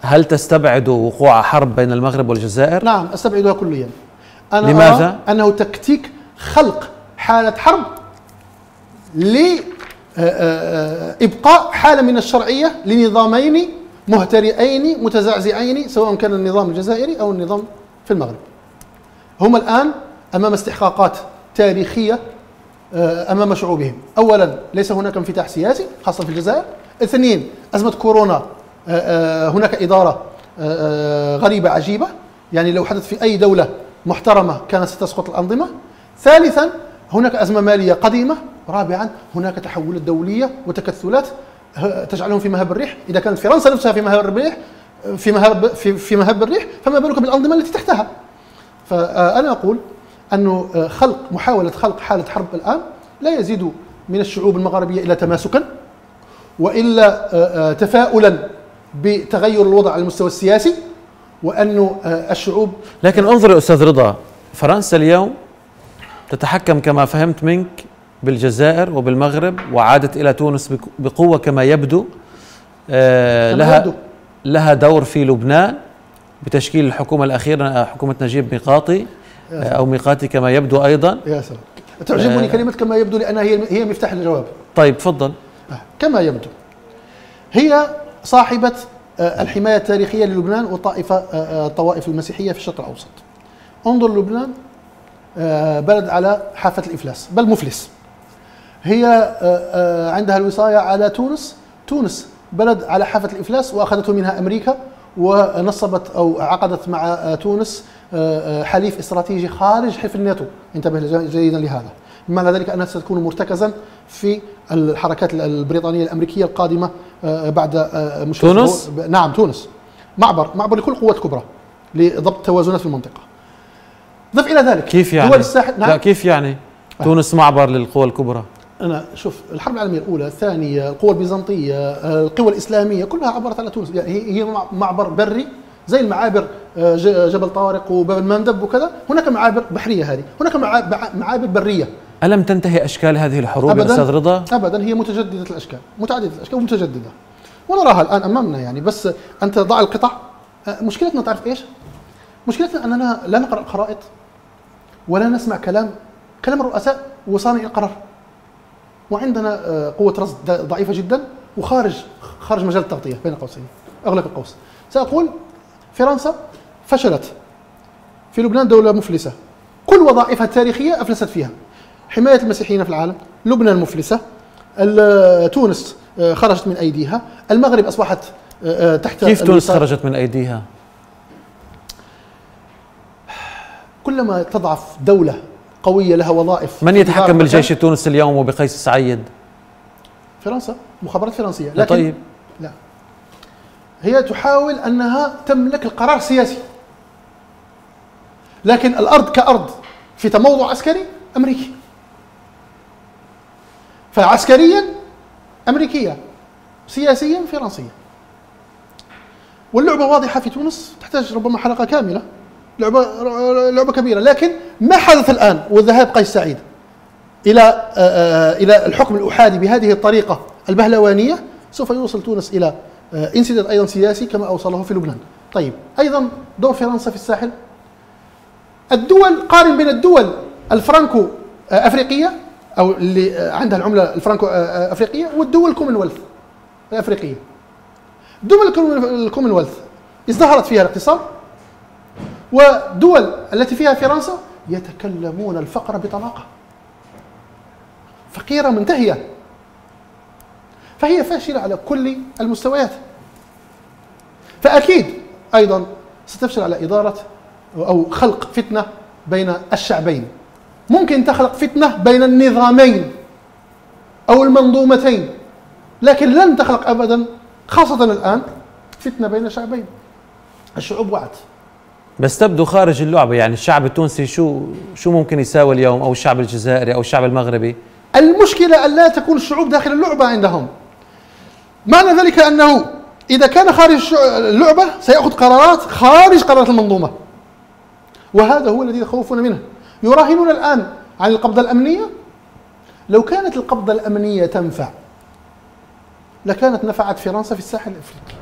هل تستبعد وقوع حرب بين المغرب والجزائر؟ نعم أستبعدها كليا أنا لماذا؟ أرى أنه تكتيك خلق حالة حرب لإبقاء حالة من الشرعية لنظامين مهترئين متزعزعين سواء كان النظام الجزائري أو النظام في المغرب هم الآن أمام استحقاقات تاريخية آه، أمام شعوبهم أولا ليس هناك انفتاح سياسي خاصة في الجزائر اثنين أزمة كورونا آه، آه، هناك إدارة غريبة عجيبة. يعني لو حدث في أي دولة محترمة كانت ستسقط الأنظمة. ثالثا هناك أزمة مالية قديمة. رابعا هناك تحولات دولية وتكتلات تجعلهم في مهب الريح. إذا كانت فرنسا نفسها في مهب الريح في مهب في, في مهب الريح فما بالك بالأنظمة التي تحتها؟ فأنا أقول أنه خلق محاولة خلق حالة حرب الآن لا يزيد من الشعوب المغاربية إلا تماسكا وإلا تفاؤلا. بتغير الوضع على المستوى السياسي وأنه الشعوب لكن انظر يا أستاذ رضا فرنسا اليوم تتحكم كما فهمت منك بالجزائر وبالمغرب وعادت إلى تونس بقوة كما يبدو. آه لها لها دور في لبنان بتشكيل الحكومة الأخيرة حكومة نجيب ميقاطي أو ميقاتي كما يبدو أيضا. يا سلام. تعجبني آه. كلمة كما يبدو لأنها هي هي مفتاح الجواب. طيب تفضل. آه كما يبدو. هي صاحبة آه الحماية التاريخية للبنان والطائفة آه, آه، الطوائف المسيحية في الشرق الأوسط. انظر لبنان آه، بلد على حافة الإفلاس بل مفلس. هي عندها الوصاية على تونس. تونس بلد على حافة الإفلاس وأخذته منها أمريكا ونصبت أو عقدت مع تونس آه، آه، حليف استراتيجي خارج حلف الناتو انتبه جيدا لهذا. معنى ذلك أنها ستكون مرتكزا في الحركات البريطانية الأمريكية القادمة آه، بعد مشكلة تونس؟ نعم تونس. معبر معبر لكل قوات كبرى لضبط التوازنات في المنطقة. ضف إلى ذلك كيف يعني؟ دول الساحل نعم. لا كيف يعني؟ تونس معبر للقوى الكبرى. أنا شوف الحرب العالمية الأولى الثانية القوى البيزنطية القوى الإسلامية كلها عبرت على تونس. يعني هي معبر بري زي المعابر آه، جبل طارق وباب المندب وكذا. هناك معابر بحرية هذه. هناك معابر برية. ألم تنتهي أشكال هذه الحروب أبداً. يا أستاذ رضا؟ أبدا هي متجددة الأشكال متعددة الأشكال ومتجددة ونراها الآن أمامنا يعني بس أنت ضع القطع. آه، مشكلتنا تعرف إيش؟ مشكلتنا أننا لا نقرأ الخرائط ولا نسمع كلام كلام الرؤساء وصانع القرار. وعندنا آه، قوة رصد ضعيفة جدا وخارج خارج مجال التغطية بين قوسين أغلق القوس. سأقول فرنسا فشلت. في لبنان دولة مفلسة. كل وظائفها التاريخية أفلست فيها. حماية المسيحيين في العالم. لبنان مفلسة. تونس آه، خرجت من أيديها. المغرب أصبحت آه، آه، تحت كيف تونس خرجت من أيديها؟ كلما تضعف دولة قوية لها وظائف من يتحكم بالجيش التونسي اليوم وبقيس سعيد؟ فرنسا مخابرات فرنسية. لكن طيب. لا. هي تحاول أنها تملك القرار السياسي. لكن الأرض كأرض في تموضع عسكري أمريكي. فعسكريا أمريكية سياسيا فرنسيا. واللعبة واضحة في تونس تحتاج ربما حلقة كاملة لعبة لعبة كبيرة. لكن ما حدث الآن وذهاب قيس سعيد إلى إلى الحكم الأحادي بهذه الطريقة البهلوانية؟ سوف يوصل تونس إلى إنسداد أيضا سياسي كما أوصله في لبنان. طيب أيضا دور فرنسا في الساحل. الدول قارن بين الدول الفرنكو أفريقية أو اللي عندها العملة الفرنكو افريقيه والدول الكومنولث الافريقيه دول الكومنولث ازدهرت فيها الاقتصاد ودول التي فيها فرنسا يتكلمون الفقر بطلاقة. فقيرة منتهية. فهي فاشلة على كل المستويات. فأكيد أيضا ستفشل على إدارة أو خلق فتنة بين الشعبين. ممكن تخلق فتنة بين النظامين أو المنظومتين لكن لن تخلق أبدا خاصة الآن فتنة بين شعبين. الشعوب وعت بس تبدو خارج اللعبة يعني الشعب التونسي شو شو ممكن يساوي اليوم؟ أو الشعب الجزائري أو الشعب المغربي؟ المشكلة أن لا تكون الشعوب داخل اللعبة عندهم. معنى ذلك أنه إذا كان خارج اللعبة سيأخذ قرارات خارج قرارات المنظومة. وهذا هو الذي يخوفون منه. يراهنون الآن عن القبضة الأمنية؟ لو كانت القبضة الأمنية تنفع لكانت نفعت فرنسا في الساحل الأفريقي.